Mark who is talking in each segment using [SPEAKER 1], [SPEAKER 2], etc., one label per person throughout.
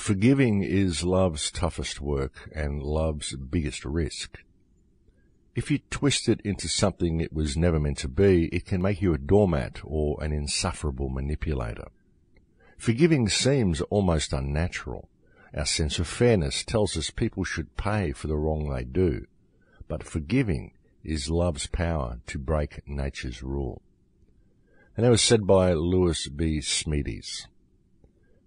[SPEAKER 1] Forgiving is love's toughest work and love's biggest risk. If you twist it into something it was never meant to be, it can make you a doormat or an insufferable manipulator. Forgiving seems almost unnatural. Our sense of fairness tells us people should pay for the wrong they do, but forgiving is love's power to break nature's rule. And that was said by Lewis B. Smedes.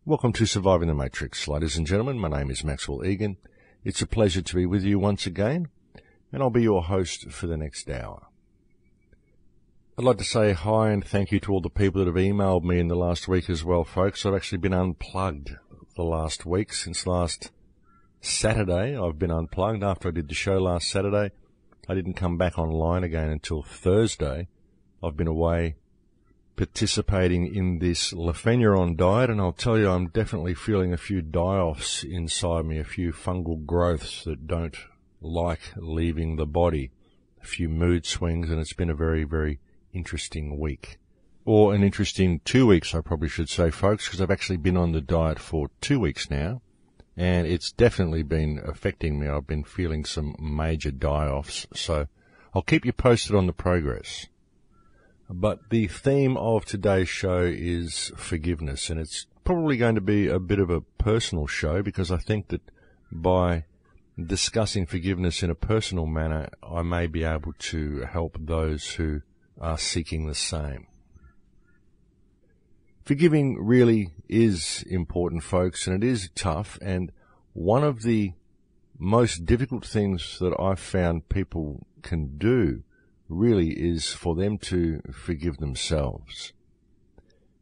[SPEAKER 1] Welcome to Surviving the Matrix, ladies and gentlemen. My name is Maxwell Igan. It's a pleasure to be with you once again, and I'll be your host for the next hour. I'd like to say hi and thank you to all the people that have emailed me in the last week as well, folks. I've actually been unplugged the last week since last Saturday. I've been unplugged after I did the show last Saturday. I didn't come back online again until Thursday. I've been away participating in this Lufenuron diet, and I'll tell you, I'm definitely feeling a few die-offs inside me, a few fungal growths that don't like leaving the body, a few mood swings, and it's been a very, very interesting week. Or an interesting two weeks, I probably should say, folks, because I've actually been on the diet for two weeks now, and it's definitely been affecting me. I've been feeling some major die-offs, so I'll keep you posted on the progress. But the theme of today's show is forgiveness, and it's probably going to be a bit of a personal show because I think that by discussing forgiveness in a personal manner, I may be able to help those who are seeking the same. Forgiving really is important, folks, and it is tough. And one of the most difficult things that I've found people can do really is for them to forgive themselves.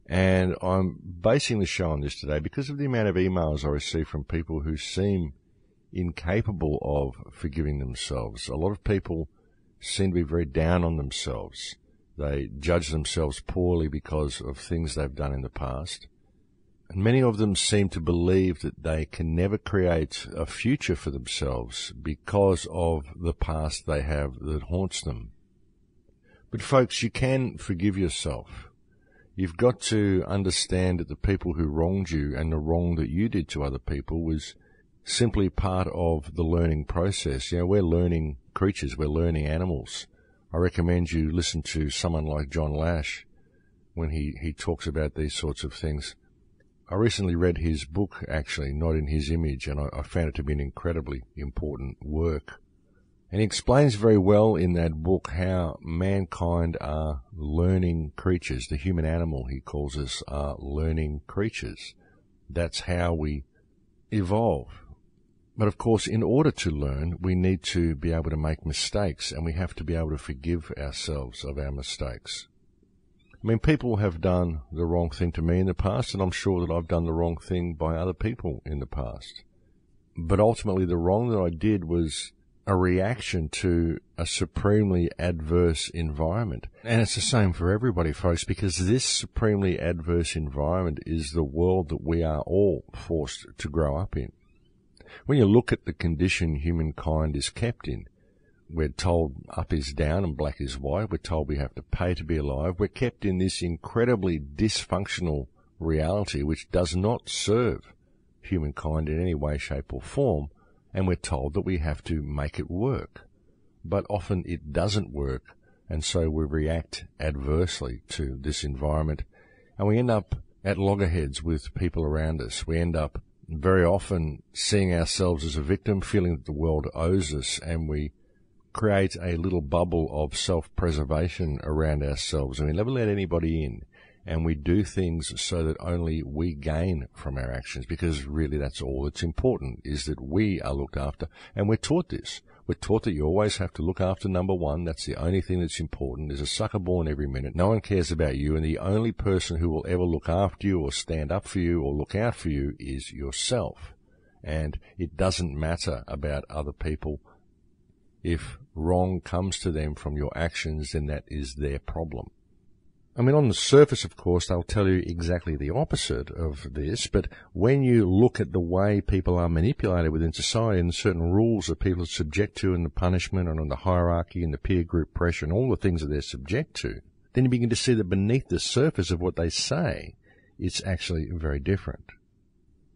[SPEAKER 1] And I'm basing the show on this today because of the amount of emails I receive from people who seem incapable of forgiving themselves. A lot of people seem to be very down on themselves. They judge themselves poorly because of things they've done in the past. And many of them seem to believe that they can never create a future for themselves because of the past they have that haunts them. But folks, you can forgive yourself. You've got to understand that the people who wronged you and the wrong that you did to other people was simply part of the learning process. You know, we're learning creatures, we're learning animals. I recommend you listen to someone like John Lash when he, he talks about these sorts of things. I recently read his book, actually, Not in His Image, and I, I found it to be an incredibly important work. And he explains very well in that book how mankind are learning creatures. The human animal, he calls us, are learning creatures. That's how we evolve. But of course, in order to learn, we need to be able to make mistakes and we have to be able to forgive ourselves of our mistakes. I mean, people have done the wrong thing to me in the past, and I'm sure that I've done the wrong thing by other people in the past. But ultimately, the wrong that I did was a reaction to a supremely adverse environment. And it's the same for everybody, folks, because this supremely adverse environment is the world that we are all forced to grow up in. When you look at the condition humankind is kept in, we're told up is down and black is white. We're told we have to pay to be alive. We're kept in this incredibly dysfunctional reality which does not serve humankind in any way, shape or form and we're told that we have to make it work. But often it doesn't work, and so we react adversely to this environment, and we end up at loggerheads with people around us. We end up very often seeing ourselves as a victim, feeling that the world owes us, and we create a little bubble of self-preservation around ourselves, and we never let anybody in and we do things so that only we gain from our actions because really that's all that's important is that we are looked after and we're taught this. We're taught that you always have to look after number one. That's the only thing that's important. There's a sucker born every minute. No one cares about you and the only person who will ever look after you or stand up for you or look out for you is yourself. And it doesn't matter about other people. If wrong comes to them from your actions, then that is their problem. I mean, on the surface, of course, they'll tell you exactly the opposite of this, but when you look at the way people are manipulated within society and certain rules that people are subject to and the punishment and on the hierarchy and the peer group pressure and all the things that they're subject to, then you begin to see that beneath the surface of what they say, it's actually very different.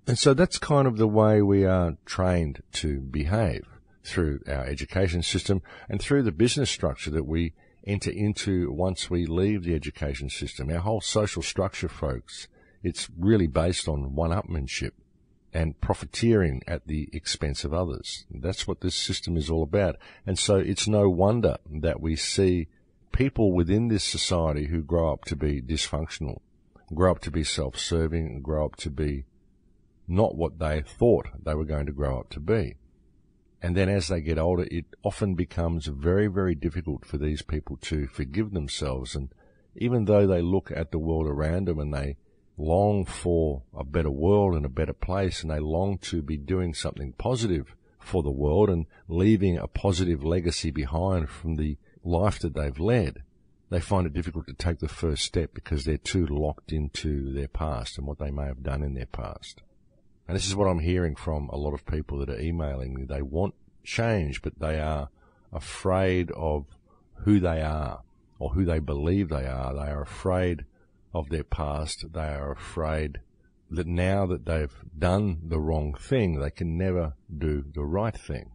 [SPEAKER 1] And so that's kind of the way we are trained to behave through our education system and through the business structure that we enter into once we leave the education system. Our whole social structure, folks, it's really based on one-upmanship and profiteering at the expense of others. That's what this system is all about. And so it's no wonder that we see people within this society who grow up to be dysfunctional, grow up to be self-serving, grow up to be not what they thought they were going to grow up to be. And then as they get older, it often becomes very, very difficult for these people to forgive themselves. And even though they look at the world around them and they long for a better world and a better place and they long to be doing something positive for the world and leaving a positive legacy behind from the life that they've led, they find it difficult to take the first step because they're too locked into their past and what they may have done in their past. And this is what I'm hearing from a lot of people that are emailing me. They want change, but they are afraid of who they are or who they believe they are. They are afraid of their past. They are afraid that now that they've done the wrong thing, they can never do the right thing.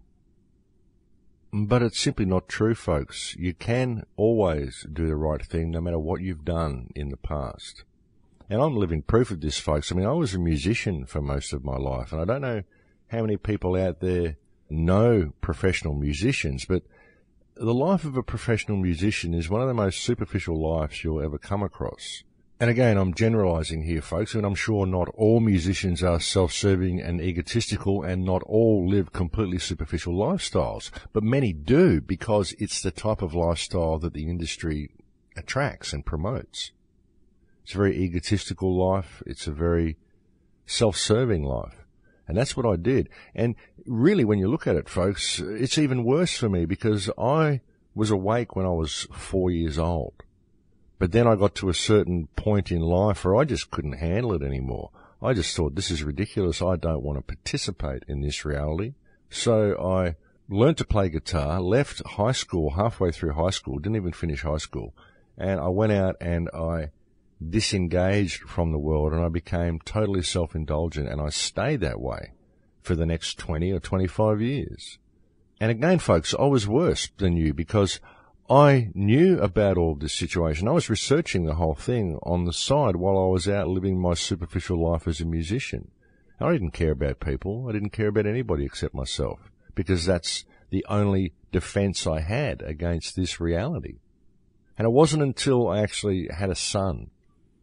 [SPEAKER 1] But it's simply not true, folks. You can always do the right thing no matter what you've done in the past. And I'm living proof of this, folks. I mean, I was a musician for most of my life, and I don't know how many people out there know professional musicians, but the life of a professional musician is one of the most superficial lives you'll ever come across. And again, I'm generalizing here, folks, and I'm sure not all musicians are self-serving and egotistical and not all live completely superficial lifestyles, but many do because it's the type of lifestyle that the industry attracts and promotes. It's a very egotistical life. It's a very self-serving life. And that's what I did. And really, when you look at it, folks, it's even worse for me because I was awake when I was four years old. But then I got to a certain point in life where I just couldn't handle it anymore. I just thought, this is ridiculous. I don't want to participate in this reality. So I learned to play guitar, left high school halfway through high school, didn't even finish high school. And I went out and I disengaged from the world and I became totally self-indulgent and I stayed that way for the next 20 or 25 years. And again, folks, I was worse than you because I knew about all this situation. I was researching the whole thing on the side while I was out living my superficial life as a musician. I didn't care about people. I didn't care about anybody except myself because that's the only defense I had against this reality. And it wasn't until I actually had a son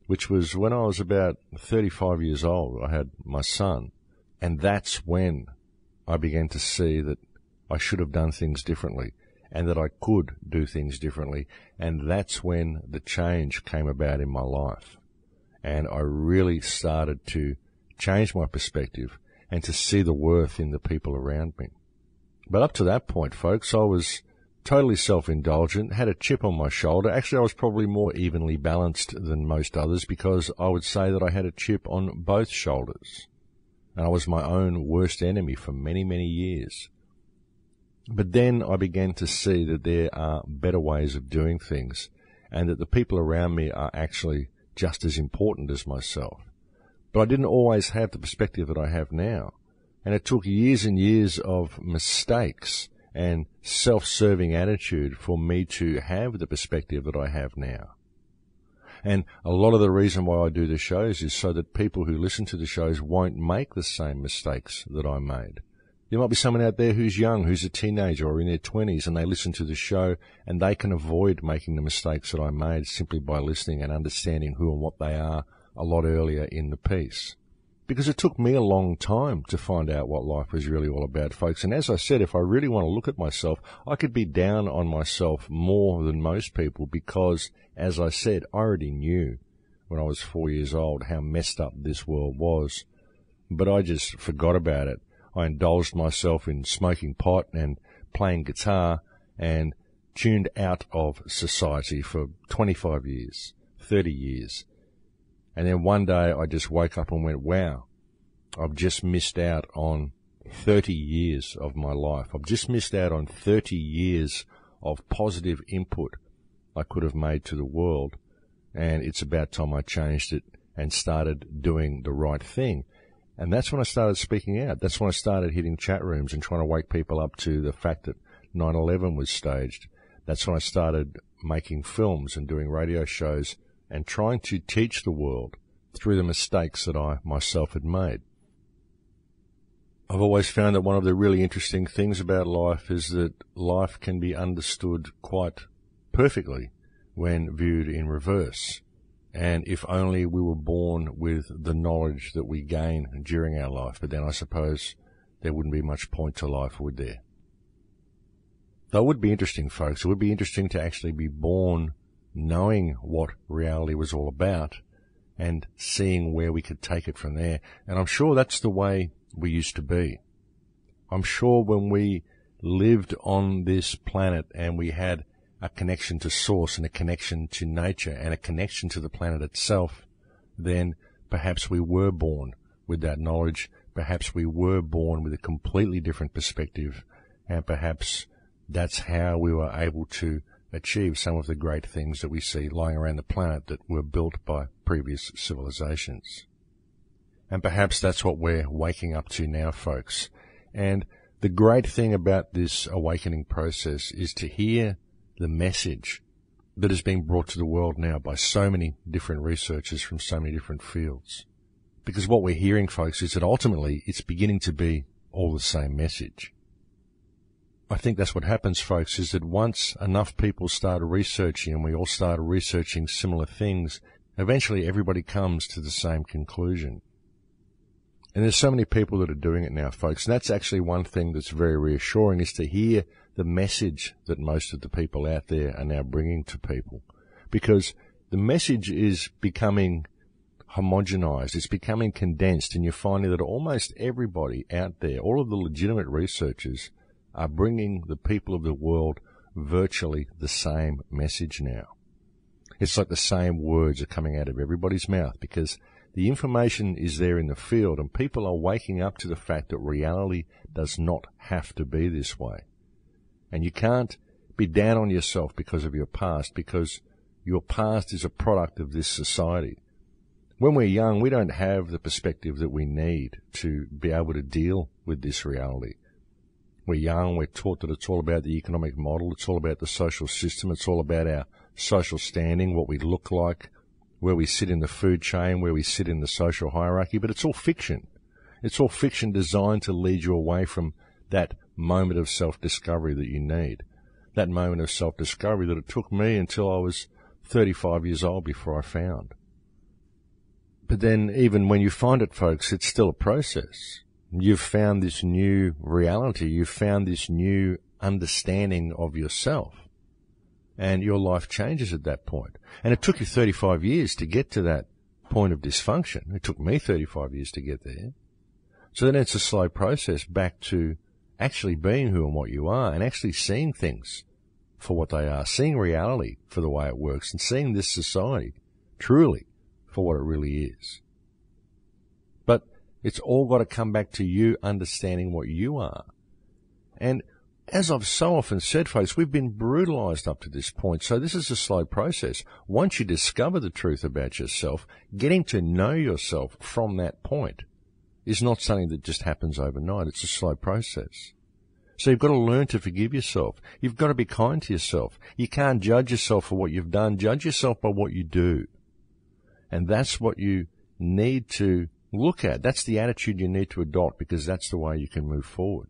[SPEAKER 1] which was when I was about 35 years old. I had my son. And that's when I began to see that I should have done things differently and that I could do things differently. And that's when the change came about in my life. And I really started to change my perspective and to see the worth in the people around me. But up to that point, folks, I was totally self-indulgent, had a chip on my shoulder. Actually, I was probably more evenly balanced than most others because I would say that I had a chip on both shoulders. And I was my own worst enemy for many, many years. But then I began to see that there are better ways of doing things and that the people around me are actually just as important as myself. But I didn't always have the perspective that I have now. And it took years and years of mistakes and self-serving attitude for me to have the perspective that I have now. And a lot of the reason why I do the shows is so that people who listen to the shows won't make the same mistakes that I made. There might be someone out there who's young, who's a teenager or in their twenties and they listen to the show and they can avoid making the mistakes that I made simply by listening and understanding who and what they are a lot earlier in the piece because it took me a long time to find out what life was really all about, folks. And as I said, if I really want to look at myself, I could be down on myself more than most people because, as I said, I already knew when I was four years old how messed up this world was. But I just forgot about it. I indulged myself in smoking pot and playing guitar and tuned out of society for 25 years, 30 years and then one day I just woke up and went, wow, I've just missed out on 30 years of my life. I've just missed out on 30 years of positive input I could have made to the world. And it's about time I changed it and started doing the right thing. And that's when I started speaking out. That's when I started hitting chat rooms and trying to wake people up to the fact that 9-11 was staged. That's when I started making films and doing radio shows and trying to teach the world through the mistakes that I myself had made. I've always found that one of the really interesting things about life is that life can be understood quite perfectly when viewed in reverse. And if only we were born with the knowledge that we gain during our life, but then I suppose there wouldn't be much point to life, would there? It would be interesting, folks. It would be interesting to actually be born knowing what reality was all about and seeing where we could take it from there. And I'm sure that's the way we used to be. I'm sure when we lived on this planet and we had a connection to source and a connection to nature and a connection to the planet itself, then perhaps we were born with that knowledge. Perhaps we were born with a completely different perspective and perhaps that's how we were able to achieve some of the great things that we see lying around the planet that were built by previous civilizations. And perhaps that's what we're waking up to now, folks. And the great thing about this awakening process is to hear the message that is being brought to the world now by so many different researchers from so many different fields. Because what we're hearing, folks, is that ultimately it's beginning to be all the same message. I think that's what happens, folks, is that once enough people start researching and we all start researching similar things, eventually everybody comes to the same conclusion. And there's so many people that are doing it now, folks. And that's actually one thing that's very reassuring is to hear the message that most of the people out there are now bringing to people. Because the message is becoming homogenized. It's becoming condensed and you're finding that almost everybody out there, all of the legitimate researchers are bringing the people of the world virtually the same message now. It's like the same words are coming out of everybody's mouth because the information is there in the field and people are waking up to the fact that reality does not have to be this way. And you can't be down on yourself because of your past because your past is a product of this society. When we're young, we don't have the perspective that we need to be able to deal with this reality. We're young, we're taught that it's all about the economic model, it's all about the social system, it's all about our social standing, what we look like, where we sit in the food chain, where we sit in the social hierarchy, but it's all fiction. It's all fiction designed to lead you away from that moment of self-discovery that you need. That moment of self-discovery that it took me until I was 35 years old before I found. But then even when you find it, folks, it's still a process. You've found this new reality. You've found this new understanding of yourself. And your life changes at that point. And it took you 35 years to get to that point of dysfunction. It took me 35 years to get there. So then it's a slow process back to actually being who and what you are and actually seeing things for what they are, seeing reality for the way it works and seeing this society truly for what it really is. It's all got to come back to you understanding what you are. And as I've so often said, folks, we've been brutalized up to this point. So this is a slow process. Once you discover the truth about yourself, getting to know yourself from that point is not something that just happens overnight. It's a slow process. So you've got to learn to forgive yourself. You've got to be kind to yourself. You can't judge yourself for what you've done. Judge yourself by what you do. And that's what you need to look at. That's the attitude you need to adopt because that's the way you can move forward.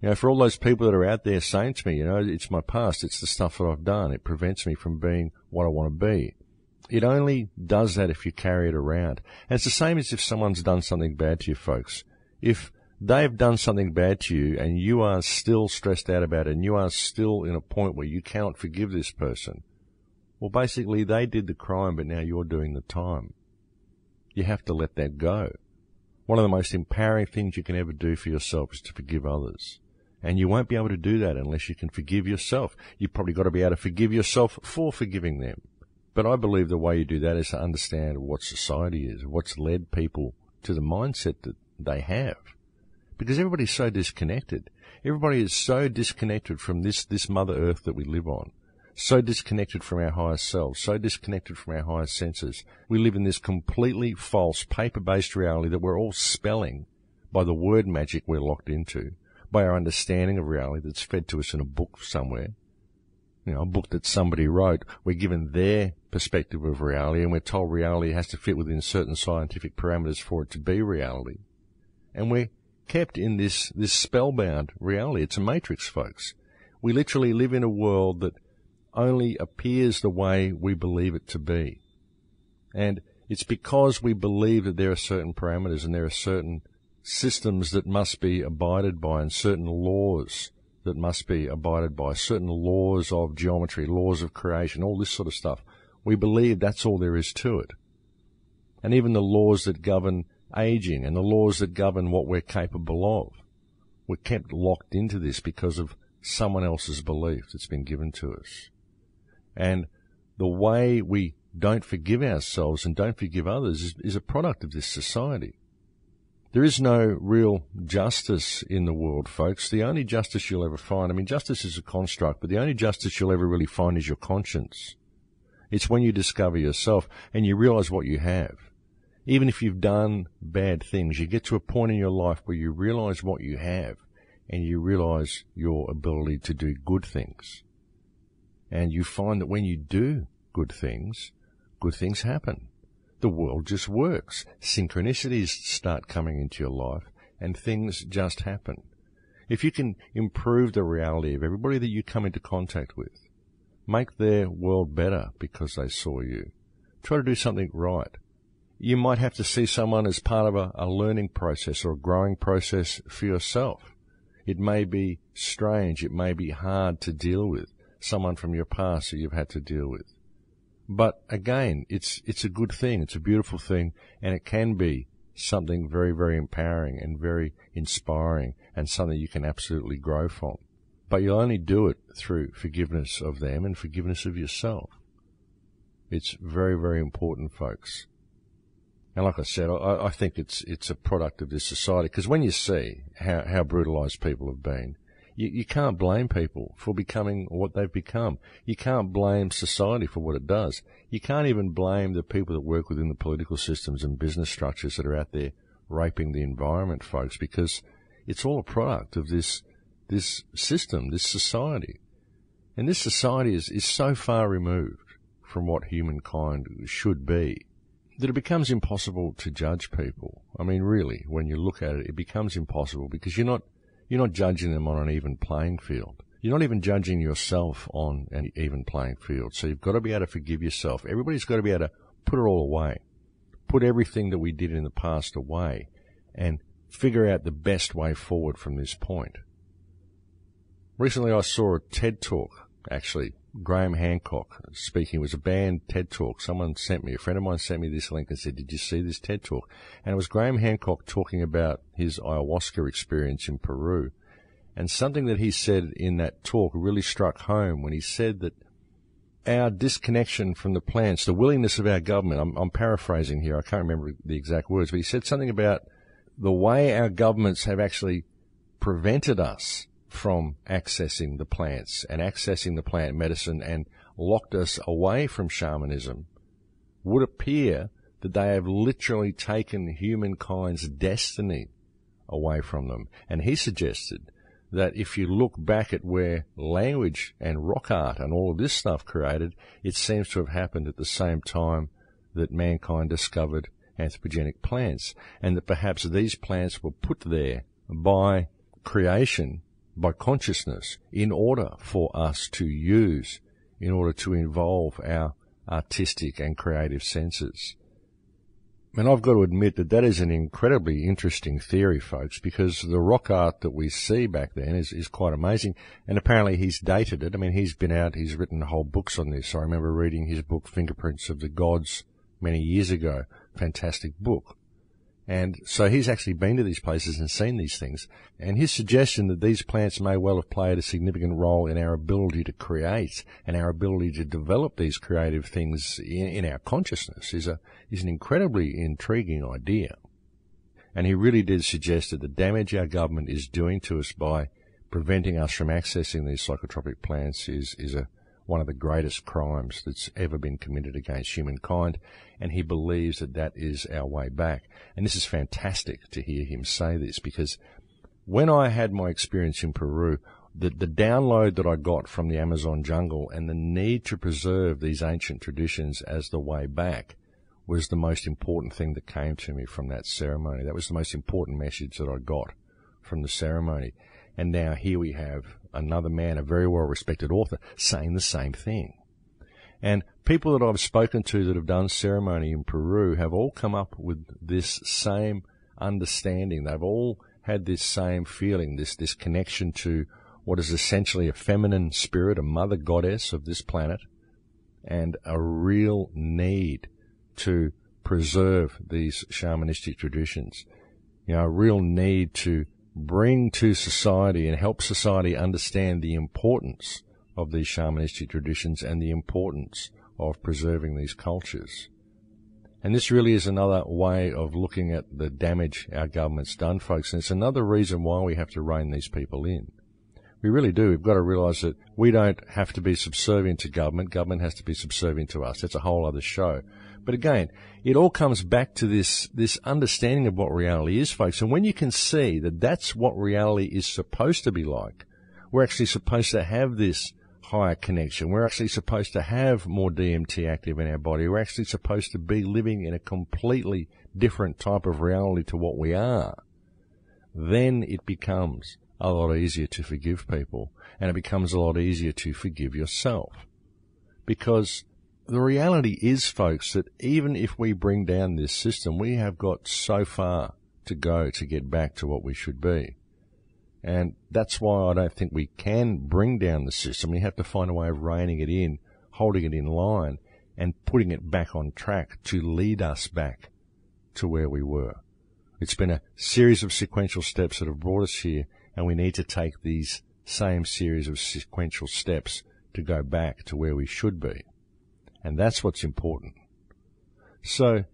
[SPEAKER 1] You know, for all those people that are out there saying to me, you know, it's my past, it's the stuff that I've done, it prevents me from being what I want to be. It only does that if you carry it around. And it's the same as if someone's done something bad to you, folks. If they've done something bad to you and you are still stressed out about it and you are still in a point where you cannot forgive this person, well, basically they did the crime, but now you're doing the time you have to let that go. One of the most empowering things you can ever do for yourself is to forgive others. And you won't be able to do that unless you can forgive yourself. You've probably got to be able to forgive yourself for forgiving them. But I believe the way you do that is to understand what society is, what's led people to the mindset that they have. Because everybody's so disconnected. Everybody is so disconnected from this, this Mother Earth that we live on. So disconnected from our higher selves, so disconnected from our higher senses. We live in this completely false paper-based reality that we're all spelling by the word magic we're locked into, by our understanding of reality that's fed to us in a book somewhere, you know, a book that somebody wrote, we're given their perspective of reality and we're told reality has to fit within certain scientific parameters for it to be reality. And we're kept in this, this spellbound reality. It's a matrix, folks. We literally live in a world that only appears the way we believe it to be. And it's because we believe that there are certain parameters and there are certain systems that must be abided by and certain laws that must be abided by, certain laws of geometry, laws of creation, all this sort of stuff. We believe that's all there is to it. And even the laws that govern aging and the laws that govern what we're capable of. We're kept locked into this because of someone else's belief that's been given to us. And the way we don't forgive ourselves and don't forgive others is, is a product of this society. There is no real justice in the world, folks. The only justice you'll ever find, I mean, justice is a construct, but the only justice you'll ever really find is your conscience. It's when you discover yourself and you realize what you have. Even if you've done bad things, you get to a point in your life where you realize what you have and you realize your ability to do good things. And you find that when you do good things, good things happen the world just works. Synchronicities start coming into your life and things just happen. If you can improve the reality of everybody that you come into contact with, make their world better because they saw you, try to do something right. You might have to see someone as part of a, a learning process or a growing process for yourself. It may be strange, it may be hard to deal with, someone from your past that you've had to deal with. But again, it's, it's a good thing. It's a beautiful thing and it can be something very, very empowering and very inspiring and something you can absolutely grow from. But you'll only do it through forgiveness of them and forgiveness of yourself. It's very, very important, folks. And like I said, I, I think it's it's a product of this society because when you see how, how brutalized people have been, you, you can't blame people for becoming what they've become. You can't blame society for what it does. You can't even blame the people that work within the political systems and business structures that are out there raping the environment, folks, because it's all a product of this this system, this society. And this society is, is so far removed from what humankind should be that it becomes impossible to judge people. I mean, really, when you look at it, it becomes impossible because you're not you're not judging them on an even playing field. You're not even judging yourself on an even playing field. So you've got to be able to forgive yourself. Everybody's got to be able to put it all away, put everything that we did in the past away, and figure out the best way forward from this point. Recently, I saw a TED talk, actually, Graham Hancock speaking. It was a banned TED talk. Someone sent me, a friend of mine sent me this link and said, Did you see this TED talk? And it was Graham Hancock talking about his ayahuasca experience in Peru. And something that he said in that talk really struck home when he said that our disconnection from the plants, the willingness of our government, I'm, I'm paraphrasing here, I can't remember the exact words, but he said something about the way our governments have actually prevented us from accessing the plants and accessing the plant medicine and locked us away from shamanism would appear that they have literally taken humankind's destiny away from them. And he suggested that if you look back at where language and rock art and all of this stuff created, it seems to have happened at the same time that mankind discovered entheogenic plants, and that perhaps these plants were put there by creation by consciousness in order for us to use, in order to involve our artistic and creative senses. And I've got to admit that that is an incredibly interesting theory, folks, because the rock art that we see back then is, is quite amazing. And apparently he's dated it. I mean, he's been out, he's written whole books on this. I remember reading his book, Fingerprints of the Gods, many years ago. Fantastic book. And so he's actually been to these places and seen these things. And his suggestion that these plants may well have played a significant role in our ability to create and our ability to develop these creative things in, in our consciousness is a, is an incredibly intriguing idea. And he really did suggest that the damage our government is doing to us by preventing us from accessing these psychotropic plants is, is a one of the greatest crimes that's ever been committed against humankind, and he believes that that is our way back. And this is fantastic to hear him say this because when I had my experience in Peru, the, the download that I got from the Amazon jungle and the need to preserve these ancient traditions as the way back was the most important thing that came to me from that ceremony. That was the most important message that I got from the ceremony. And now here we have another man, a very well respected author, saying the same thing. And people that I've spoken to that have done ceremony in Peru have all come up with this same understanding. They've all had this same feeling, this, this connection to what is essentially a feminine spirit, a mother goddess of this planet, and a real need to preserve these shamanistic traditions. You know, a real need to bring to society and help society understand the importance of these shamanistic traditions and the importance of preserving these cultures. And this really is another way of looking at the damage our government's done, folks. And it's another reason why we have to rein these people in. We really do. We've got to realise that we don't have to be subservient to government. Government has to be subservient to us. That's a whole other show. But again, it all comes back to this, this understanding of what reality is, folks. And when you can see that that's what reality is supposed to be like, we're actually supposed to have this higher connection. We're actually supposed to have more DMT active in our body. We're actually supposed to be living in a completely different type of reality to what we are. Then it becomes a lot easier to forgive people and it becomes a lot easier to forgive yourself. Because the reality is, folks, that even if we bring down this system, we have got so far to go to get back to what we should be. And that's why I don't think we can bring down the system. We have to find a way of reining it in, holding it in line, and putting it back on track to lead us back to where we were. It's been a series of sequential steps that have brought us here, and we need to take these same series of sequential steps to go back to where we should be. And that's what's important. So,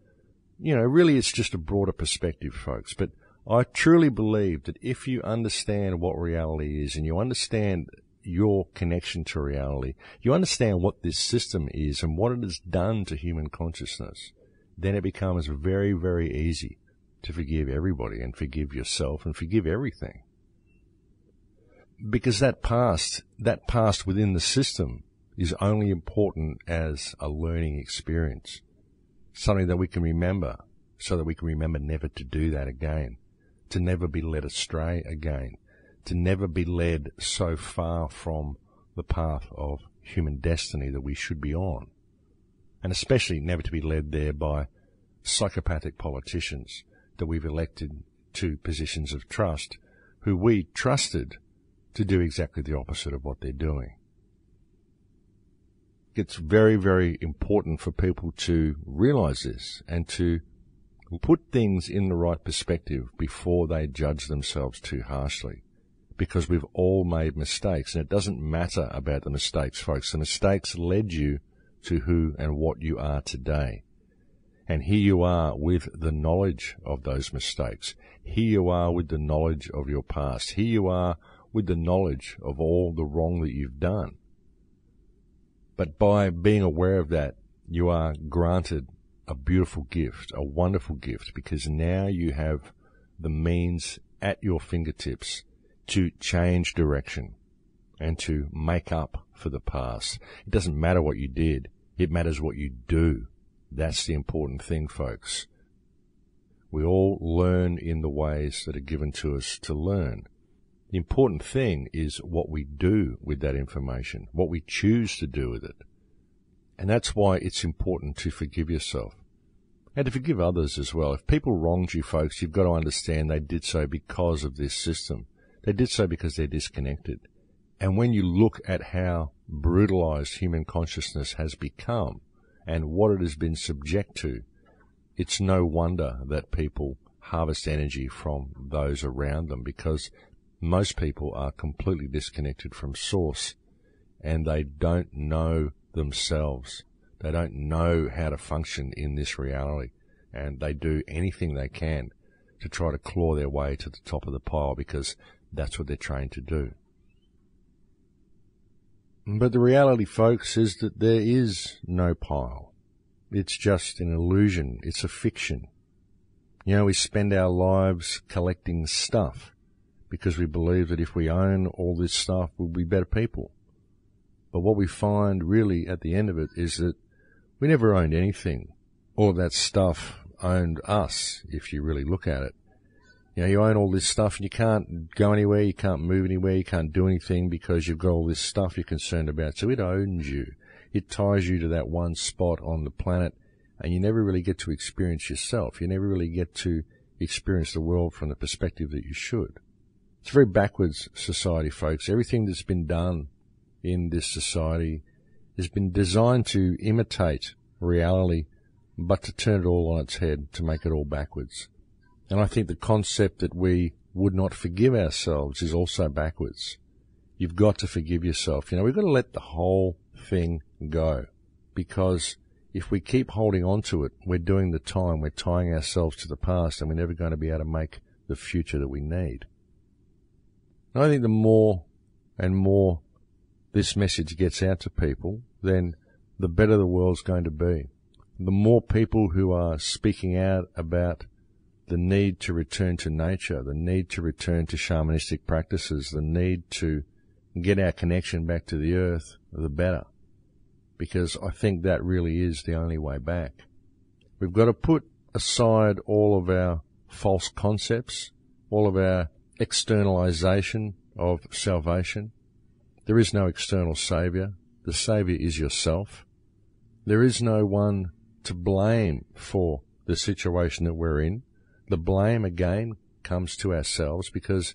[SPEAKER 1] you know, really it's just a broader perspective, folks. But I truly believe that if you understand what reality is and you understand your connection to reality, you understand what this system is and what it has done to human consciousness, then it becomes very, very easy to forgive everybody and forgive yourself and forgive everything. Because that past, that past within the system is only important as a learning experience, something that we can remember so that we can remember never to do that again, to never be led astray again, to never be led so far from the path of human destiny that we should be on, and especially never to be led there by psychopathic politicians that we've elected to positions of trust who we trusted to do exactly the opposite of what they're doing it's very, very important for people to realize this and to put things in the right perspective before they judge themselves too harshly. Because we've all made mistakes and it doesn't matter about the mistakes, folks. The mistakes led you to who and what you are today. And here you are with the knowledge of those mistakes. Here you are with the knowledge of your past. Here you are with the knowledge of all the wrong that you've done. But by being aware of that, you are granted a beautiful gift, a wonderful gift, because now you have the means at your fingertips to change direction and to make up for the past. It doesn't matter what you did. It matters what you do. That's the important thing, folks. We all learn in the ways that are given to us to learn. The important thing is what we do with that information, what we choose to do with it. And that's why it's important to forgive yourself and to forgive others as well. If people wronged you, folks, you've got to understand they did so because of this system. They did so because they're disconnected. And when you look at how brutalized human consciousness has become and what it has been subject to, it's no wonder that people harvest energy from those around them because most people are completely disconnected from source and they don't know themselves. They don't know how to function in this reality and they do anything they can to try to claw their way to the top of the pile because that's what they're trained to do. But the reality, folks, is that there is no pile. It's just an illusion. It's a fiction. You know, we spend our lives collecting stuff because we believe that if we own all this stuff, we'll be better people. But what we find really at the end of it is that we never owned anything. All that stuff owned us, if you really look at it. You know, you own all this stuff and you can't go anywhere, you can't move anywhere, you can't do anything because you've got all this stuff you're concerned about. So it owns you. It ties you to that one spot on the planet and you never really get to experience yourself. You never really get to experience the world from the perspective that you should. It's a very backwards society, folks. Everything that's been done in this society has been designed to imitate reality, but to turn it all on its head, to make it all backwards. And I think the concept that we would not forgive ourselves is also backwards. You've got to forgive yourself. You know, we've got to let the whole thing go because if we keep holding on to it, we're doing the time, we're tying ourselves to the past and we're never going to be able to make the future that we need. And I think the more and more this message gets out to people, then the better the world's going to be. The more people who are speaking out about the need to return to nature, the need to return to shamanistic practices, the need to get our connection back to the earth, the better. Because I think that really is the only way back. We've got to put aside all of our false concepts, all of our externalization of salvation. There is no external savior. The savior is yourself. There is no one to blame for the situation that we're in the blame again comes to ourselves because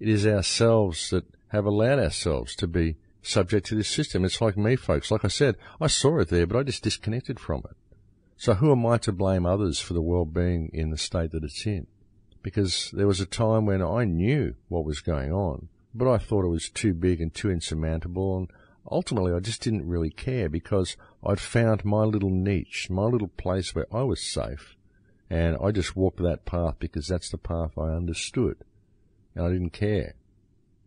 [SPEAKER 1] it is ourselves that have allowed ourselves to be subject to this system. It's like me, folks. Like I said, I saw it there, but I just disconnected from it. So who am I to blame others for the world being in the state that it's in? Because there was a time when I knew what was going on, but I thought it was too big and too insurmountable, and ultimately I just didn't really care because I'd found my little niche, my little place where I was safe, and I just walked that path because that's the path I understood. And I didn't care.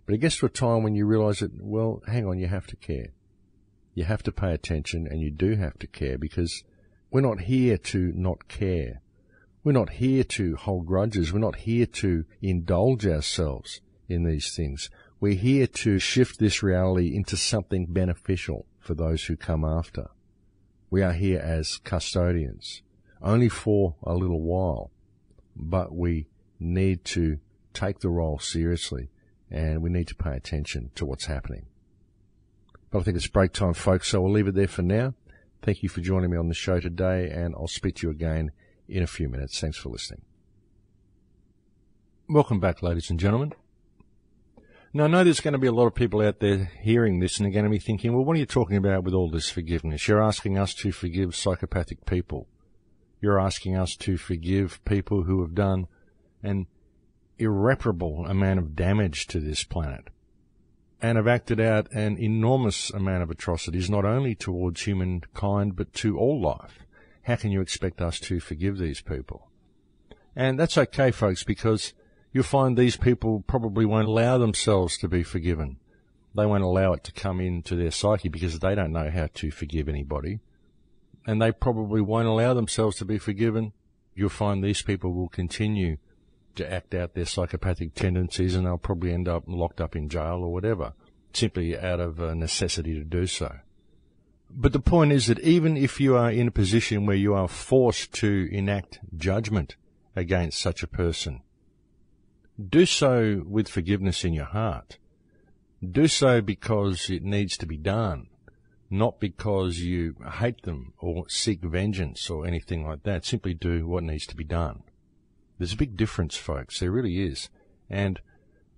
[SPEAKER 1] But it gets to a time when you realize that, well, hang on, you have to care. You have to pay attention and you do have to care because we're not here to not care. We're not here to hold grudges. We're not here to indulge ourselves in these things. We're here to shift this reality into something beneficial for those who come after. We are here as custodians only for a little while, but we need to take the role seriously and we need to pay attention to what's happening. But I think it's break time, folks, so we'll leave it there for now. Thank you for joining me on the show today, and I'll speak to you again in a few minutes. Thanks for listening. Welcome back, ladies and gentlemen. Now, I know there's going to be a lot of people out there hearing this and they're going to be thinking, well, what are you talking about with all this forgiveness? You're asking us to forgive psychopathic people. You're asking us to forgive people who have done an irreparable amount of damage to this planet and have acted out an enormous amount of atrocities, not only towards humankind, but to all life. How can you expect us to forgive these people? And that's okay, folks, because you'll find these people probably won't allow themselves to be forgiven. They won't allow it to come into their psyche because they don't know how to forgive anybody and they probably won't allow themselves to be forgiven, you'll find these people will continue to act out their psychopathic tendencies and they'll probably end up locked up in jail or whatever, simply out of a necessity to do so. But the point is that even if you are in a position where you are forced to enact judgment against such a person, do so with forgiveness in your heart. Do so because it needs to be done not because you hate them or seek vengeance or anything like that. Simply do what needs to be done. There's a big difference, folks. There really is. And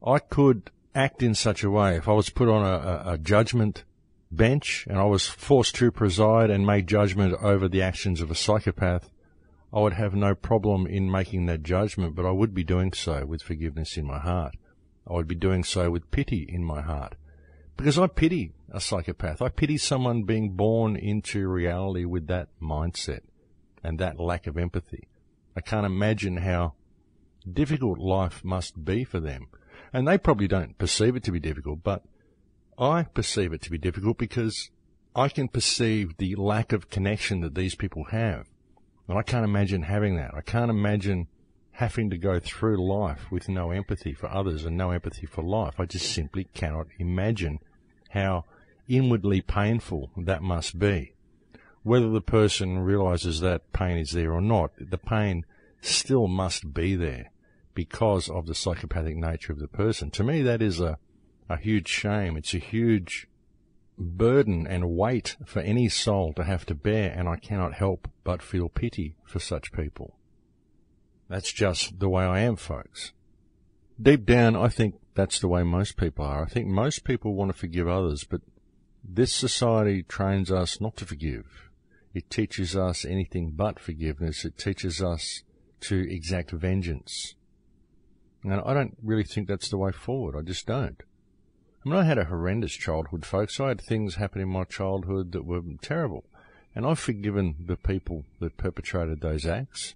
[SPEAKER 1] I could act in such a way if I was put on a, a, judgment bench and I was forced to preside and make judgment over the actions of a psychopath, I would have no problem in making that judgment, but I would be doing so with forgiveness in my heart. I would be doing so with pity in my heart. Because I pity a psychopath. I pity someone being born into reality with that mindset and that lack of empathy. I can't imagine how difficult life must be for them. And they probably don't perceive it to be difficult, but I perceive it to be difficult because I can perceive the lack of connection that these people have. And I can't imagine having that. I can't imagine having to go through life with no empathy for others and no empathy for life. I just simply cannot imagine how inwardly painful that must be. Whether the person realizes that pain is there or not, the pain still must be there because of the psychopathic nature of the person. To me, that is a, a huge shame. It's a huge burden and weight for any soul to have to bear, and I cannot help but feel pity for such people. That's just the way I am, folks. Deep down, I think that's the way most people are. I think most people want to forgive others, but this society trains us not to forgive. It teaches us anything but forgiveness. It teaches us to exact vengeance. And I don't really think that's the way forward. I just don't. I mean, I had a horrendous childhood, folks. I had things happen in my childhood that were terrible. And I've forgiven the people that perpetrated those acts.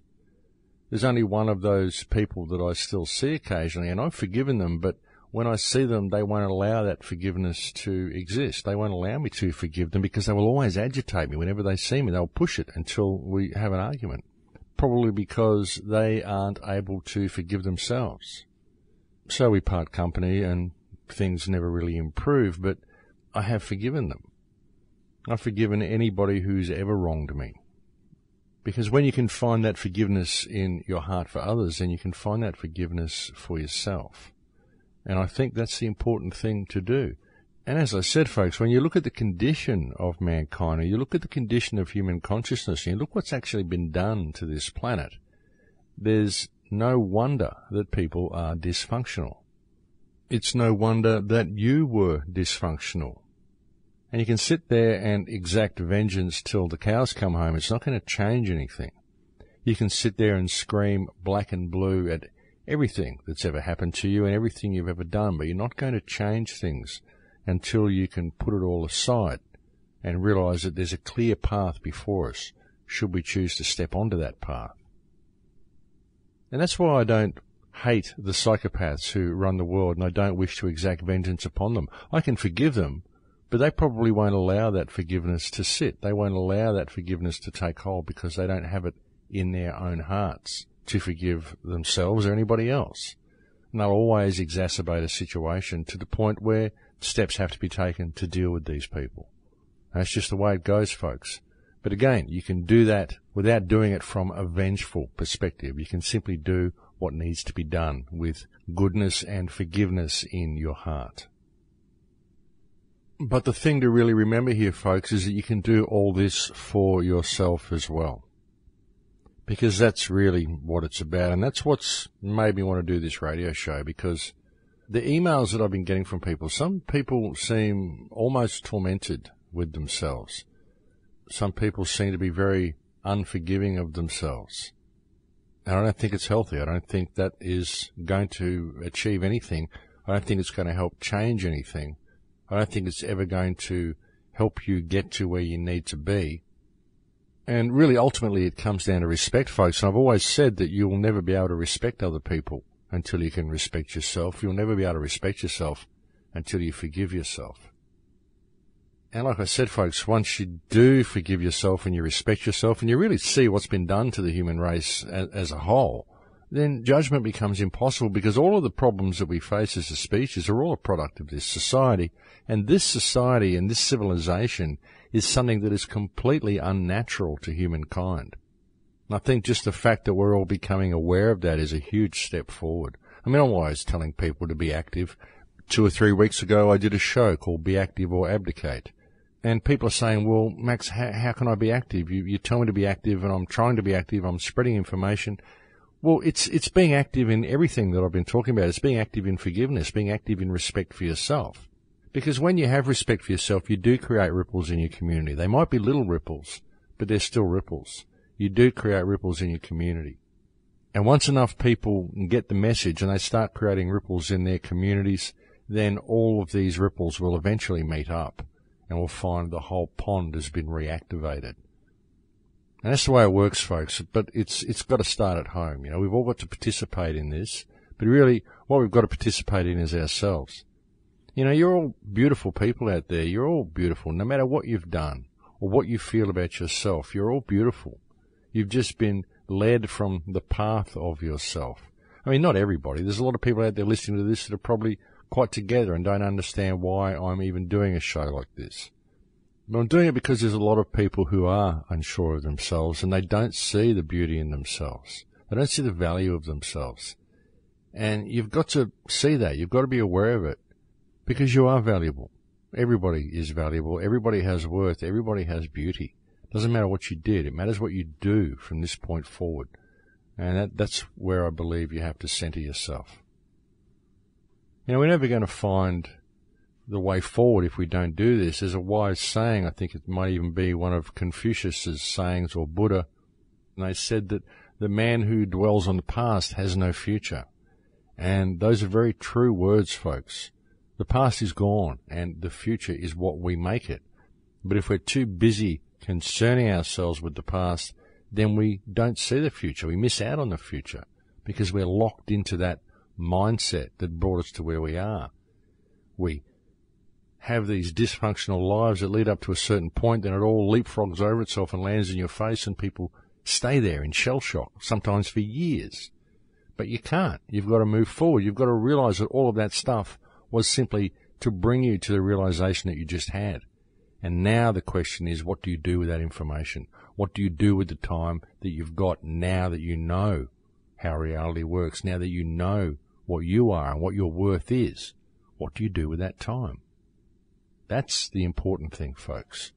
[SPEAKER 1] There's only one of those people that I still see occasionally, and I've forgiven them, but when I see them, they won't allow that forgiveness to exist. They won't allow me to forgive them because they will always agitate me whenever they see me. They'll push it until we have an argument. Probably because they aren't able to forgive themselves. So we part company and things never really improve, but I have forgiven them. I've forgiven anybody who's ever wronged me. Because when you can find that forgiveness in your heart for others, then you can find that forgiveness for yourself. And I think that's the important thing to do. And as I said, folks, when you look at the condition of mankind, or you look at the condition of human consciousness, and you look what's actually been done to this planet, there's no wonder that people are dysfunctional. It's no wonder that you were dysfunctional. And you can sit there and exact vengeance till the cows come home. It's not going to change anything. You can sit there and scream black and blue at everything that's ever happened to you and everything you've ever done, but you're not going to change things until you can put it all aside and realize that there's a clear path before us should we choose to step onto that path. And that's why I don't hate the psychopaths who run the world and I don't wish to exact vengeance upon them. I can forgive them, but they probably won't allow that forgiveness to sit. They won't allow that forgiveness to take hold because they don't have it in their own hearts to forgive themselves or anybody else. And they'll always exacerbate a situation to the point where steps have to be taken to deal with these people. That's just the way it goes, folks. But again, you can do that without doing it from a vengeful perspective. You can simply do what needs to be done with goodness and forgiveness in your heart. But the thing to really remember here, folks, is that you can do all this for yourself as well because that's really what it's about. And that's what's made me want to do this radio show because the emails that I've been getting from people, some people seem almost tormented with themselves. Some people seem to be very unforgiving of themselves. And I don't think it's healthy. I don't think that is going to achieve anything. I don't think it's going to help change anything. I don't think it's ever going to help you get to where you need to be. And really, ultimately, it comes down to respect, folks. And I've always said that you will never be able to respect other people until you can respect yourself. You'll never be able to respect yourself until you forgive yourself. And like I said, folks, once you do forgive yourself and you respect yourself and you really see what's been done to the human race as, as a whole, then judgment becomes impossible because all of the problems that we face as a species are all a product of this society. And this society and this civilization is something that is completely unnatural to humankind. And I think just the fact that we're all becoming aware of that is a huge step forward. I mean, I'm always telling people to be active. Two or three weeks ago, I did a show called Be Active or Abdicate. And people are saying, well, Max, how, how can I be active? You, you tell me to be active and I'm trying to be active. I'm spreading information. Well, it's, it's being active in everything that I've been talking about. It's being active in forgiveness, being active in respect for yourself. Because when you have respect for yourself, you do create ripples in your community. They might be little ripples, but they're still ripples. You do create ripples in your community. And once enough people get the message and they start creating ripples in their communities, then all of these ripples will eventually meet up and we'll find the whole pond has been reactivated. And that's the way it works, folks. But it's, it's got to start at home. You know, we've all got to participate in this, but really what we've got to participate in is ourselves. You know, you're all beautiful people out there. You're all beautiful, no matter what you've done or what you feel about yourself. You're all beautiful. You've just been led from the path of yourself. I mean, not everybody. There's a lot of people out there listening to this that are probably quite together and don't understand why I'm even doing a show like this. But I'm doing it because there's a lot of people who are unsure of themselves and they don't see the beauty in themselves. They don't see the value of themselves. And you've got to see that. You've got to be aware of it because you are valuable. Everybody is valuable. Everybody has worth. Everybody has beauty. Doesn't matter what you did. It matters what you do from this point forward. And that, that's where I believe you have to center yourself. You know, we're never going to find the way forward if we don't do this. There's a wise saying, I think it might even be one of Confucius's sayings or Buddha. And they said that the man who dwells on the past has no future. And those are very true words, folks. The past is gone and the future is what we make it. But if we're too busy concerning ourselves with the past, then we don't see the future. We miss out on the future because we're locked into that mindset that brought us to where we are. We have these dysfunctional lives that lead up to a certain point, then it all leapfrogs over itself and lands in your face, and people stay there in shell shock, sometimes for years. But you can't. You've got to move forward. You've got to realize that all of that stuff was simply to bring you to the realization that you just had. And now the question is, what do you do with that information? What do you do with the time that you've got now that you know how reality works, now that you know what you are and what your worth is? What do you do with that time? That's the important thing, folks.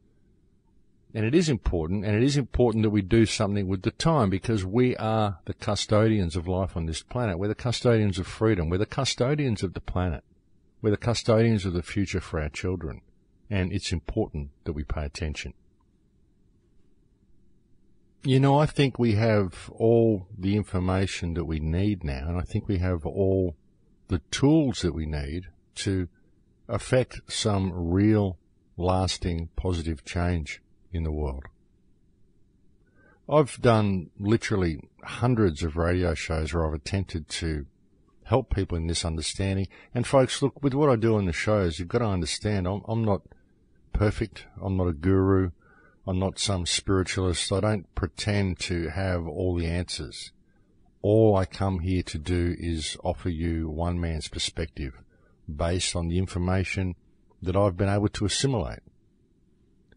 [SPEAKER 1] And it is important, and it is important that we do something with the time because we are the custodians of life on this planet. We're the custodians of freedom. We're the custodians of the planet. We're the custodians of the future for our children. And it's important that we pay attention. You know, I think we have all the information that we need now, and I think we have all the tools that we need to affect some real, lasting, positive change in the world. I've done literally hundreds of radio shows where I've attempted to help people in this understanding. And folks, look, with what I do in the shows, you've got to understand I'm, I'm not perfect. I'm not a guru. I'm not some spiritualist. I don't pretend to have all the answers. All I come here to do is offer you one man's perspective based on the information that I've been able to assimilate.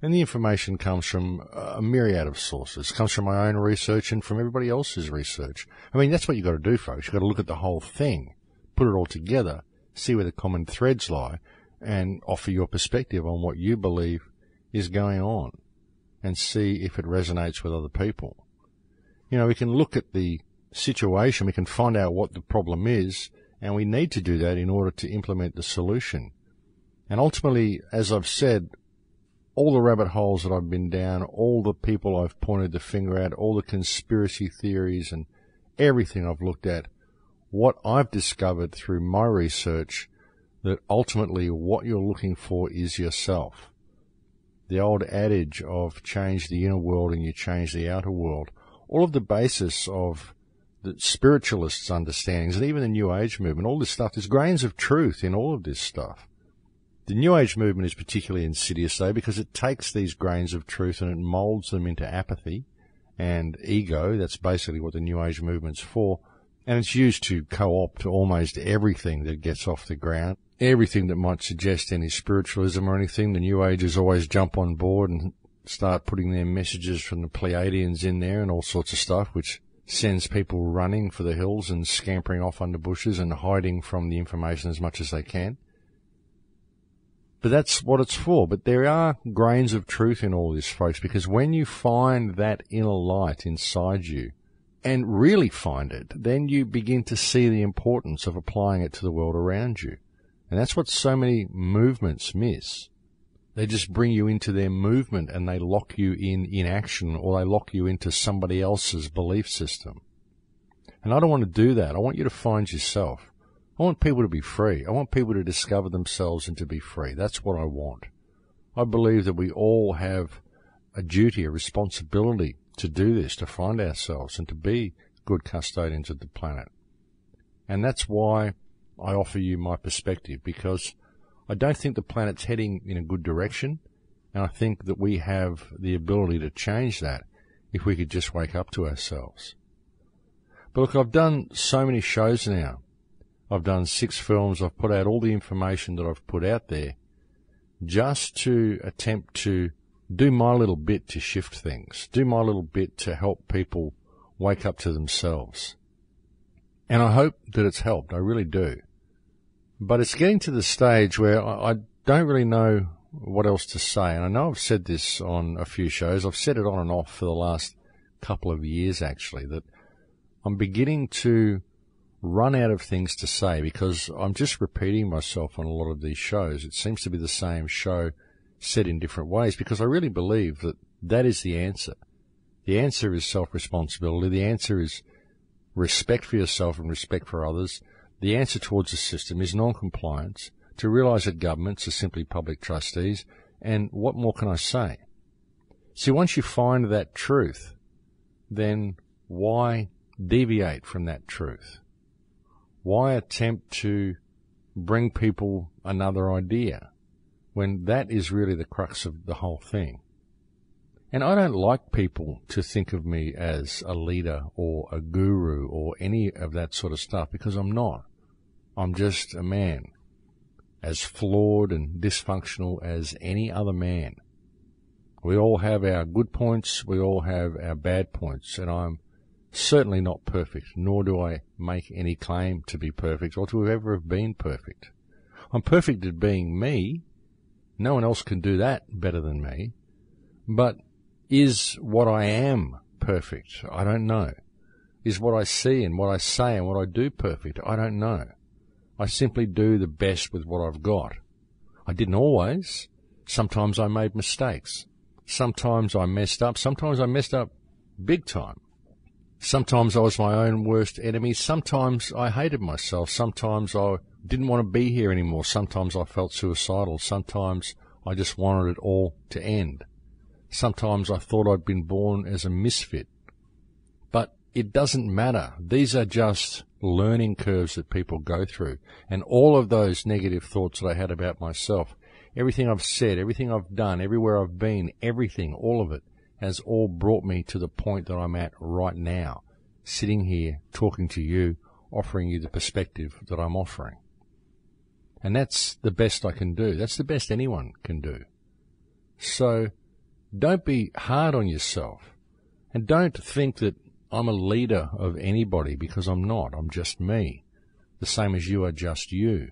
[SPEAKER 1] And the information comes from a myriad of sources. It comes from my own research and from everybody else's research. I mean, that's what you've got to do, folks. You've got to look at the whole thing, put it all together, see where the common threads lie, and offer your perspective on what you believe is going on and see if it resonates with other people. You know, we can look at the situation, we can find out what the problem is, and we need to do that in order to implement the solution. And ultimately, as I've said, all the rabbit holes that I've been down, all the people I've pointed the finger at, all the conspiracy theories and everything I've looked at, what I've discovered through my research that ultimately what you're looking for is yourself. The old adage of change the inner world and you change the outer world, all of the basis of the spiritualists' understandings and even the New Age movement, all this stuff, there's grains of truth in all of this stuff. The New Age movement is particularly insidious though because it takes these grains of truth and it molds them into apathy and ego. That's basically what the New Age movement's for. And it's used to co-opt almost everything that gets off the ground. Everything that might suggest any spiritualism or anything, the New Agers always jump on board and start putting their messages from the Pleiadians in there and all sorts of stuff, which sends people running for the hills and scampering off under bushes and hiding from the information as much as they can. But that's what it's for. But there are grains of truth in all this, folks, because when you find that inner light inside you and really find it, then you begin to see the importance of applying it to the world around you. And that's what so many movements miss. They just bring you into their movement and they lock you in inaction or they lock you into somebody else's belief system. And I don't want to do that. I want you to find yourself. I want people to be free. I want people to discover themselves and to be free. That's what I want. I believe that we all have a duty, a responsibility to do this, to find ourselves and to be good custodians of the planet. And that's why I offer you my perspective because I don't think the planet's heading in a good direction, and I think that we have the ability to change that if we could just wake up to ourselves. But look, I've done so many shows now. I've done six films. I've put out all the information that I've put out there just to attempt to do my little bit to shift things, do my little bit to help people wake up to themselves. And I hope that it's helped. I really do. But it's getting to the stage where I, don't really know what else to say. And I know I've said this on a few shows. I've said it on and off for the last couple of years, actually, that I'm beginning to run out of things to say because I'm just repeating myself on a lot of these shows. It seems to be the same show said in different ways because I really believe that that is the answer. The answer is self-responsibility. The answer is respect for yourself and respect for others. The answer towards the system is non-compliance, to realise that governments are simply public trustees, and what more can I say? See, once you find that truth, then why deviate from that truth? Why attempt to bring people another idea when that is really the crux of the whole thing? And I don't like people to think of me as a leader or a guru or any of that sort of stuff because I'm not. I'm just a man, as flawed and dysfunctional as any other man. We all have our good points, we all have our bad points, and I'm certainly not perfect, nor do I make any claim to be perfect or to ever have been perfect. I'm perfect at being me. No one else can do that better than me. But is what I am perfect? I don't know. Is what I see and what I say and what I do perfect? I don't know. I simply do the best with what I've got. I didn't always. Sometimes I made mistakes. Sometimes I messed up. Sometimes I messed up big time. Sometimes I was my own worst enemy. Sometimes I hated myself. Sometimes I didn't want to be here anymore. Sometimes I felt suicidal. Sometimes I just wanted it all to end. Sometimes I thought I'd been born as a misfit. But it doesn't matter. These are just learning curves that people go through. And all of those negative thoughts that I had about myself, everything I've said, everything I've done, everywhere I've been, everything, all of it has all brought me to the point that I'm at right now, sitting here talking to you, offering you the perspective that I'm offering. And that's the best I can do. That's the best anyone can do. So don't be hard on yourself. And don't think that I'm a leader of anybody because I'm not. I'm just me. The same as you are just you.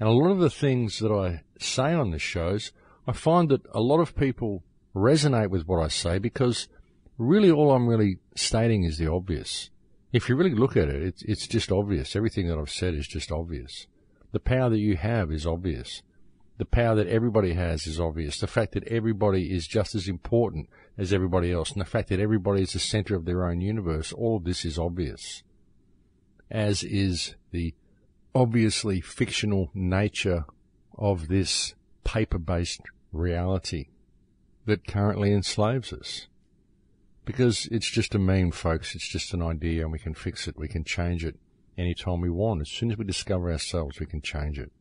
[SPEAKER 1] And a lot of the things that I say on the shows, I find that a lot of people resonate with what I say because really all I'm really stating is the obvious. If you really look at it, it's, it's just obvious. Everything that I've said is just obvious. The power that you have is obvious. The power that everybody has is obvious. The fact that everybody is just as important as everybody else, and the fact that everybody is the center of their own universe, all of this is obvious. As is the obviously fictional nature of this paper based reality that currently enslaves us. Because it's just a meme, folks. It's just an idea and we can fix it. We can change it anytime we want. As soon as we discover ourselves, we can change it.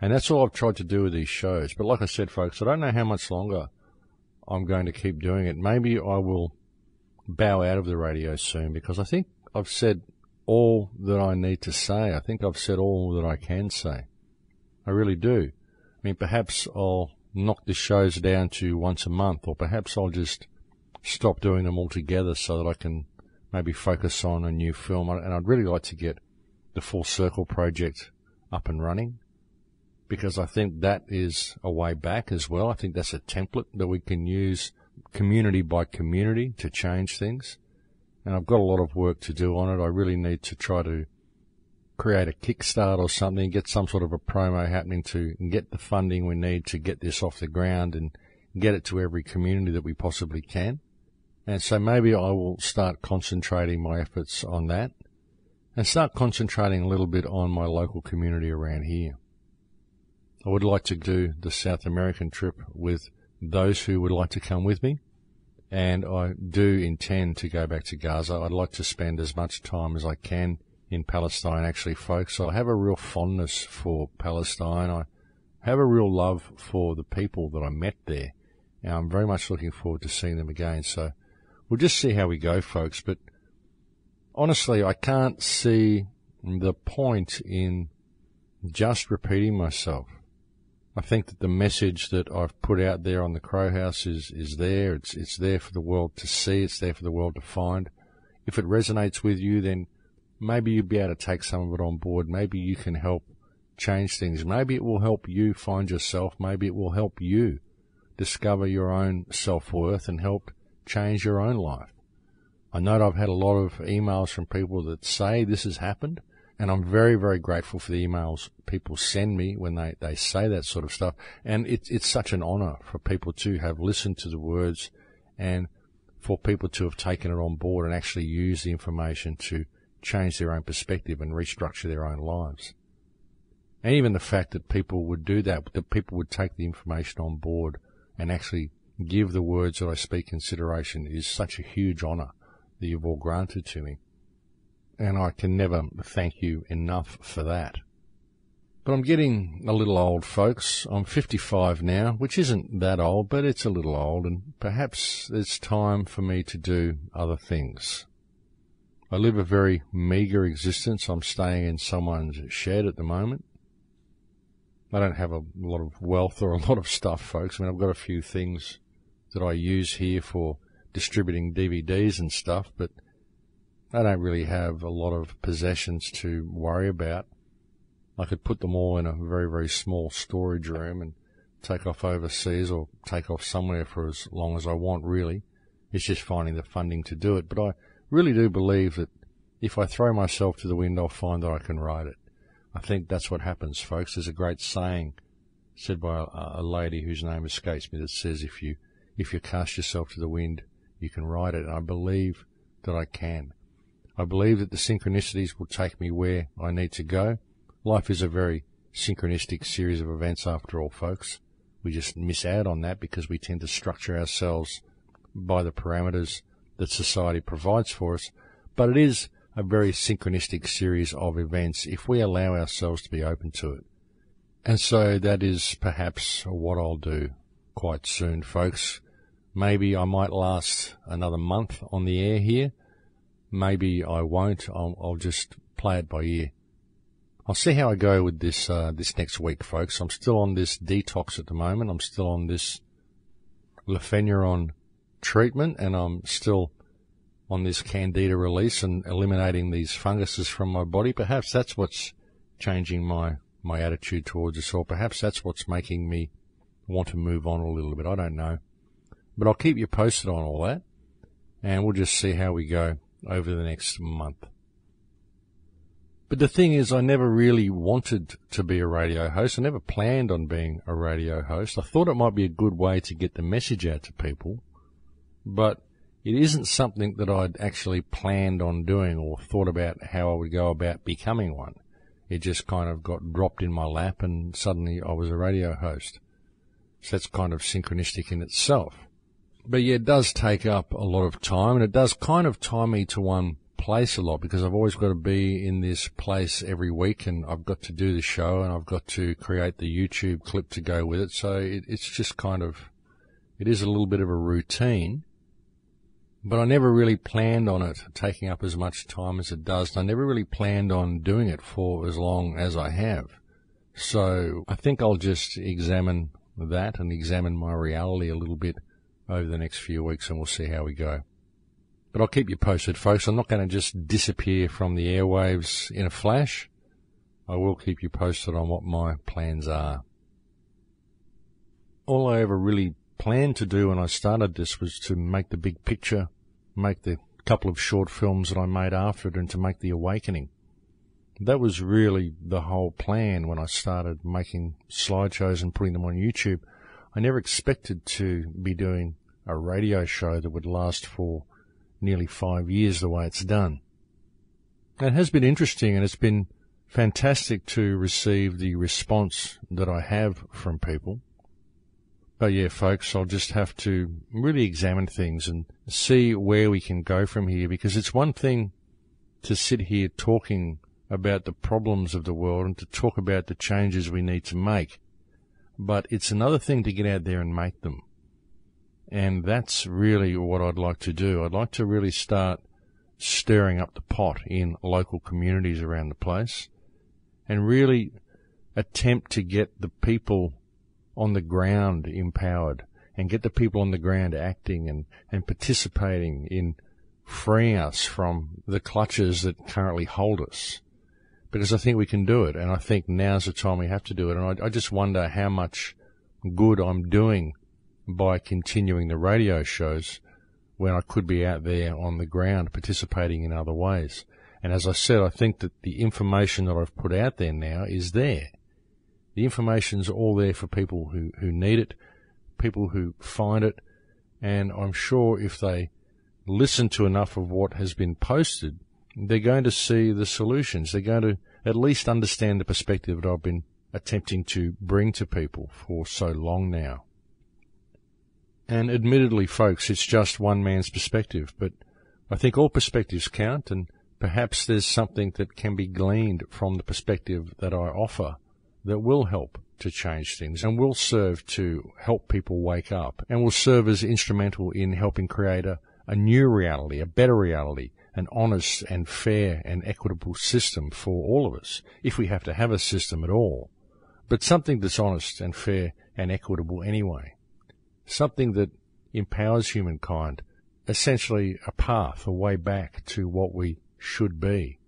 [SPEAKER 1] And that's all I've tried to do with these shows. But like I said, folks, I don't know how much longer I'm going to keep doing it. Maybe I will bow out of the radio soon because I think I've said all that I need to say. I think I've said all that I can say. I really do. I mean, perhaps I'll knock the shows down to once a month, or perhaps I'll just stop doing them altogether so that I can maybe focus on a new film. And I'd really like to get the Full Circle project up and running because I think that is a way back as well. I think that's a template that we can use community by community to change things. And I've got a lot of work to do on it. I really need to try to create a kickstart or something, get some sort of a promo happening to get the funding we need to get this off the ground and get it to every community that we possibly can. And so maybe I will start concentrating my efforts on that and start concentrating a little bit on my local community around here. I would like to do the South American trip with those who would like to come with me. And I do intend to go back to Gaza. I'd like to spend as much time as I can in Palestine, actually, folks. I have a real fondness for Palestine. I, have a real love for the people that I met there. And I'm very much looking forward to seeing them again. So we'll just see how we go, folks. But honestly, I can't see the point in just repeating myself. I think that the message that I've put out there on the Crow House is, is there. It's, it's there for the world to see. It's there for the world to find. If it resonates with you, then maybe you'll be able to take some of it on board. Maybe you can help change things. Maybe it will help you find yourself. Maybe it will help you discover your own self-worth and help change your own life. I know I've had a lot of emails from people that say this has happened and I'm very, very grateful for the emails people send me when they, they say that sort of stuff. And it, it's such an honor for people to have listened to the words and for people to have taken it on board and actually use the information to change their own perspective and restructure their own lives. And even the fact that people would do that, that people would take the information on board and actually give the words that I speak consideration is such a huge honor that you've all granted to me and I can never thank you enough for that. But I'm getting a little old, folks. I'm 55 now, which isn't that old, but it's a little old, and perhaps it's time for me to do other things. I live a very meagre existence. I'm staying in someone's shed at the moment. I don't have a lot of wealth or a lot of stuff, folks. I mean, I've got a few things that I use here for distributing DVDs and stuff, but I don't really have a lot of possessions to worry about. I could put them all in a very, very small storage room and take off overseas or take off somewhere for as long as I want, really. It's just finding the funding to do it. But I really do believe that if I throw myself to the wind, I'll find that I can ride it. I think that's what happens, folks. There's a great saying said by a, a lady whose name escapes me that says, if you, if you cast yourself to the wind, you can ride it. And I believe that I can. I believe that the synchronicities will take me where I need to go. Life is a very synchronistic series of events after all, folks. We just miss out on that because we tend to structure ourselves by the parameters that society provides for us. But it is a very synchronistic series of events if we allow ourselves to be open to it. And so that is perhaps what I'll do quite soon, folks. Maybe I might last another month on the air here maybe I won't. I'll, I'll, just play it by ear. I'll see how I go with this uh, this next week, folks. I'm still on this detox at the moment. I'm still on this lufenuron treatment, and I'm still on this candida release and eliminating these funguses from my body. Perhaps that's what's changing my my attitude towards this, or perhaps that's what's making me want to move on a little bit. I don't know, but I'll keep you posted on all that, and we'll just see how we go over the next month. But the thing is, I never really wanted to be a radio host. I never planned on being a radio host. I thought it might be a good way to get the message out to people, but it isn't something that I'd actually planned on doing or thought about how I would go about becoming one. It just kind of got dropped in my lap and suddenly I was a radio host. So that's kind of synchronistic in itself. But yeah, it does take up a lot of time and it does kind of tie me to one place a lot because I've always got to be in this place every week and I've got to do the show and I've got to create the YouTube clip to go with it. So it, it's just kind of, it is a little bit of a routine, but I never really planned on it taking up as much time as it does. And I never really planned on doing it for as long as I have. So I think I'll just examine that and examine my reality a little bit over the next few weeks and we'll see how we go. But I'll keep you posted, folks. I'm not going to just disappear from the airwaves in a flash. I will keep you posted on what my plans are. All I ever really planned to do when I started this was to make the big picture, make the couple of short films that I made after it, and to make The Awakening. That was really the whole plan when I started making slideshows and putting them on YouTube. I never expected to be doing a radio show that would last for nearly five years the way it's done. It has been interesting and it's been fantastic to receive the response that I have from people. But yeah, folks, I'll just have to really examine things and see where we can go from here because it's one thing to sit here talking about the problems of the world and to talk about the changes we need to make. But it's another thing to get out there and make them. And that's really what I'd like to do. I'd like to really start stirring up the pot in local communities around the place and really attempt to get the people on the ground empowered and get the people on the ground acting and, and participating in freeing us from the clutches that currently hold us. Because I think we can do it, and I think now's the time we have to do it. And I, I just wonder how much good I'm doing by continuing the radio shows when I could be out there on the ground participating in other ways. And as I said, I think that the information that I've put out there now is there. The information's all there for people who, who need it, people who find it, and I'm sure if they listen to enough of what has been posted, they're going to see the solutions. They're going to at least understand the perspective that I've been attempting to bring to people for so long now. And admittedly, folks, it's just one man's perspective, but I think all perspectives count and perhaps there's something that can be gleaned from the perspective that I offer that will help to change things and will serve to help people wake up and will serve as instrumental in helping create a, a new reality, a better reality, an honest and fair and equitable system for all of us, if we have to have a system at all. But something that's honest and fair and equitable anyway. Something that empowers humankind, essentially a path, a way back to what we should be.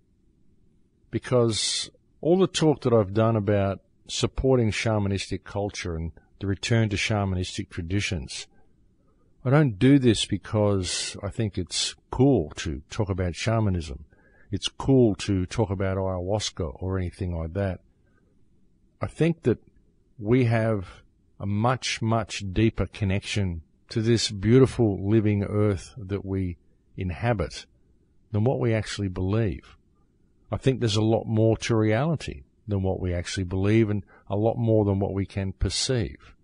[SPEAKER 1] Because all the talk that I've done about supporting shamanistic culture and the return to shamanistic traditions. I don't do this because I think it's cool to talk about shamanism. It's cool to talk about ayahuasca or anything like that. I think that we have a much, much deeper connection to this beautiful living earth that we inhabit than what we actually believe. I think there's a lot more to reality than what we actually believe and a lot more than what we can perceive.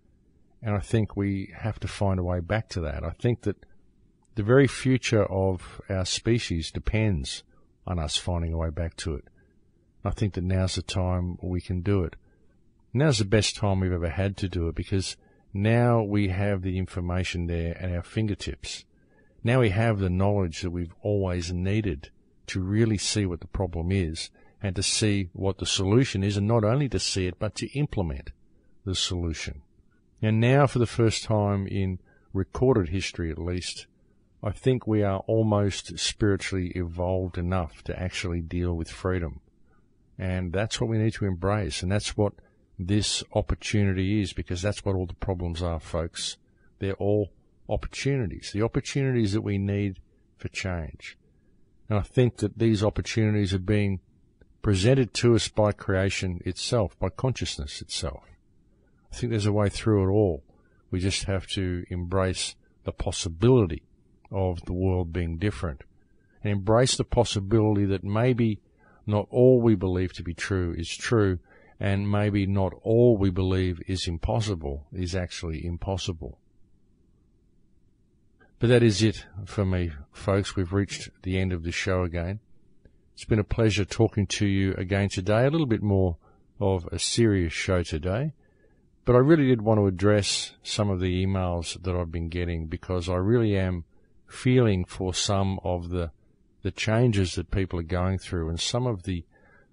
[SPEAKER 1] And I think we have to find a way back to that. I think that the very future of our species depends on us finding a way back to it. I think that now's the time we can do it. Now's the best time we've ever had to do it because now we have the information there at our fingertips. Now we have the knowledge that we've always needed to really see what the problem is and to see what the solution is, and not only to see it, but to implement the solution. And now, for the first time in recorded history at least, I think we are almost spiritually evolved enough to actually deal with freedom. And that's what we need to embrace, and that's what this opportunity is, because that's what all the problems are, folks. They're all opportunities, the opportunities that we need for change. And I think that these opportunities are being presented to us by creation itself, by consciousness itself. I think there's a way through it all. We just have to embrace the possibility of the world being different and embrace the possibility that maybe not all we believe to be true is true and maybe not all we believe is impossible is actually impossible. But that is it for me, folks. We've reached the end of the show again. It's been a pleasure talking to you again today. A little bit more of a serious show today. But I really did want to address some of the emails that I've been getting because I really am feeling for some of the the changes that people are going through and some of the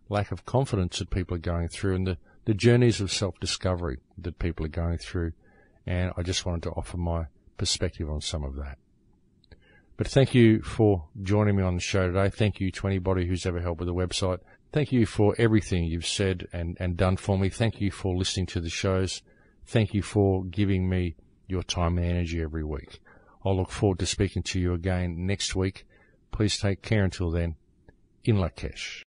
[SPEAKER 1] lack of confidence that people are going through and the, the journeys of self discovery that people are going through. And I just wanted to offer my perspective on some of that. But thank you for joining me on the show today. Thank you to anybody who's ever helped with the website. Thank you for everything you've said and, and done for me. Thank you for listening to the shows. Thank you for giving me your time and energy every week. I'll look forward to speaking to you again next week. Please take care until then. In Lak'ech.